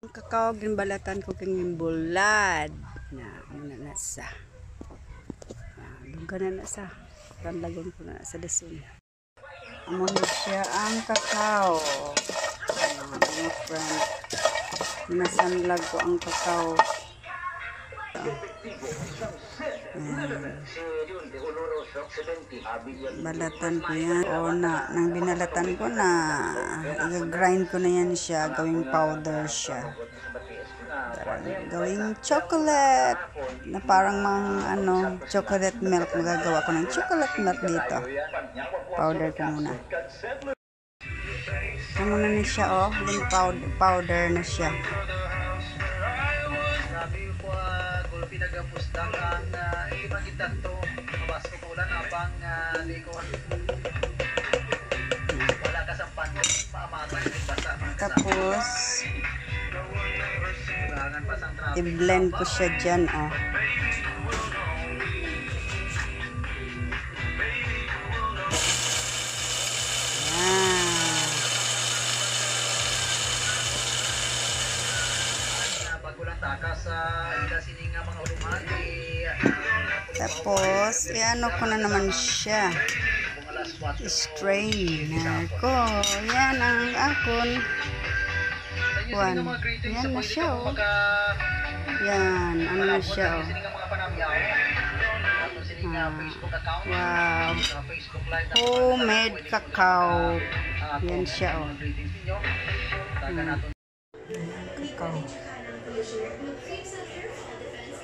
Ang kakao ginbalatan ko kang bulad. Na muna na sa. Ah, dungga na na sa. Tandagon ko na sa dasun amo na siya ang kakao. Mga friend. Nasanlag ko ang kakao. Balatan ko yan. O na nang binalatan ko na i-grind ko na yan siya. Gawing powder siya. Parang gawing chocolate. Na parang mga ano chocolate milk. Magagawa ko ng chocolate milk dito. Powder ko muna. Ito muna na siya oh? Yung powder, powder na siya Sabi ko uh, kung pinagapustakan na uh, man kita to mabas ko kulan abang uh, di ko wala ka sa panyo paamatan yung basa mga tapos i-blend ko siya dyan oh Tapos, i-ano ko na naman siya. kung alas 4 Strainer ko. Yan ang akon. Greetings Yan na siya, oh. Yan. Ano na siya, oh. Ah. Wow. na Homemade cacao. Ah, Yan siya, sa oh. mga greetings Commissioner McCreek Center for Defense